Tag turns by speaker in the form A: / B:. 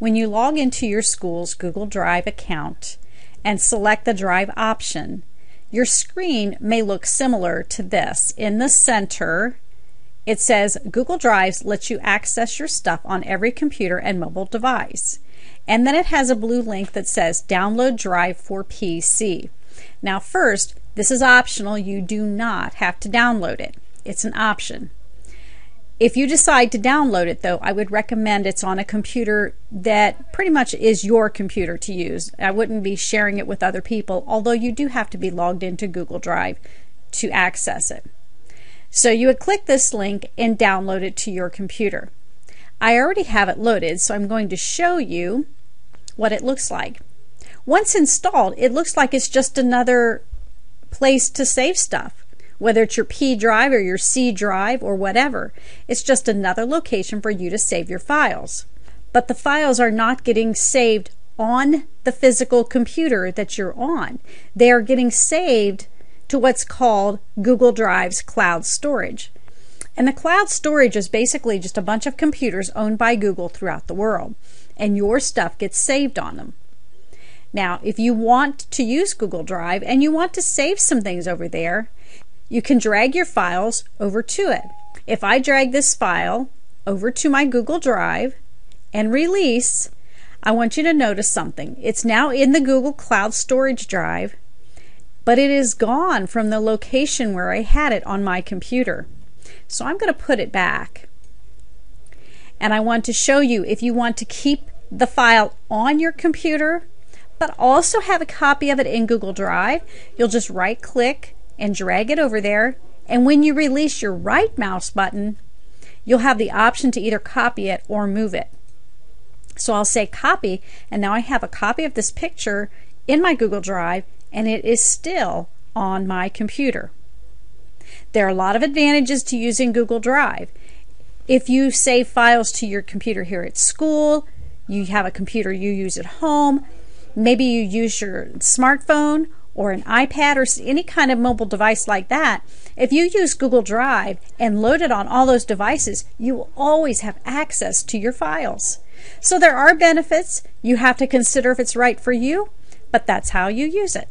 A: when you log into your school's Google Drive account and select the Drive option, your screen may look similar to this. In the center, it says Google Drives lets you access your stuff on every computer and mobile device. And then it has a blue link that says Download Drive for PC. Now, first, this is optional. You do not have to download it, it's an option. If you decide to download it, though, I would recommend it's on a computer that pretty much is your computer to use. I wouldn't be sharing it with other people, although you do have to be logged into Google Drive to access it. So you would click this link and download it to your computer. I already have it loaded, so I'm going to show you what it looks like. Once installed, it looks like it's just another place to save stuff whether it's your P drive or your C drive or whatever. It's just another location for you to save your files. But the files are not getting saved on the physical computer that you're on. They are getting saved to what's called Google Drive's cloud storage. And the cloud storage is basically just a bunch of computers owned by Google throughout the world, and your stuff gets saved on them. Now, if you want to use Google Drive and you want to save some things over there, you can drag your files over to it. If I drag this file over to my Google Drive and release, I want you to notice something. It's now in the Google Cloud Storage Drive, but it is gone from the location where I had it on my computer. So I'm going to put it back. And I want to show you if you want to keep the file on your computer, but also have a copy of it in Google Drive, you'll just right click and drag it over there. And when you release your right mouse button, you'll have the option to either copy it or move it. So I'll say copy, and now I have a copy of this picture in my Google Drive, and it is still on my computer. There are a lot of advantages to using Google Drive. If you save files to your computer here at school, you have a computer you use at home, maybe you use your smartphone or an iPad or any kind of mobile device like that, if you use Google Drive and load it on all those devices, you will always have access to your files. So there are benefits. You have to consider if it's right for you, but that's how you use it.